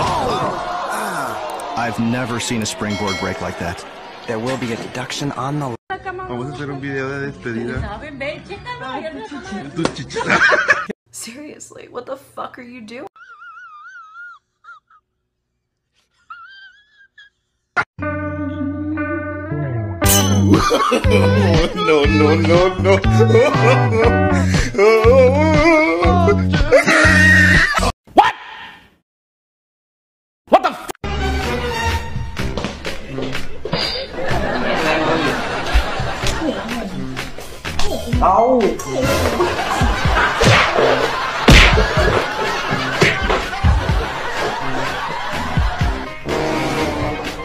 Oh. I've never seen a springboard break like that. There will be a deduction on the Vamos a hacer un video de despedida. Seriously, what the fuck are you doing? No, no, no, no. Oh, oh,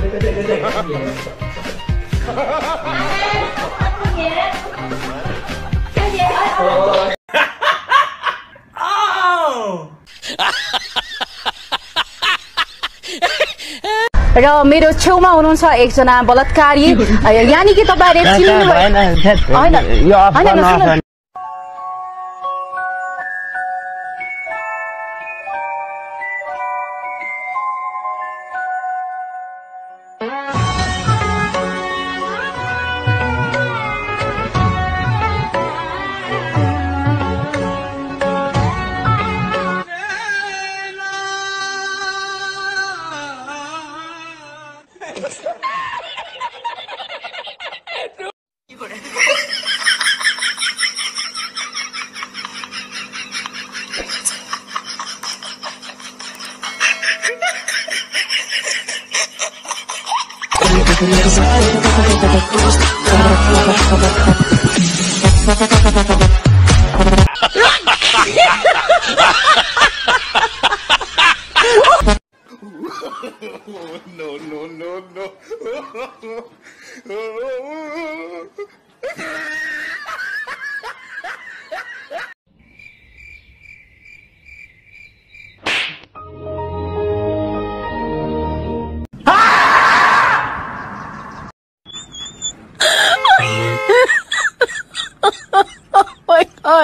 对对对对对！मेरो छेउमा हुनुहुन्छ एकजना बलात्कारी। यानि कि तपाईँहरूले ります。これ。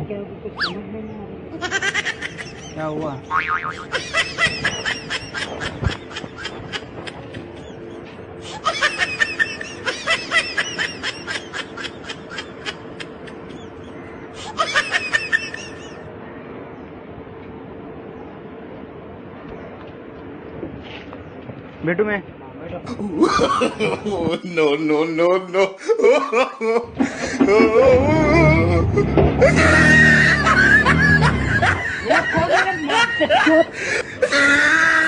मालूम bench क्या हुआ कुछ समझ में नहीं आ रहा क्या 야, 거기는 막. 뭐.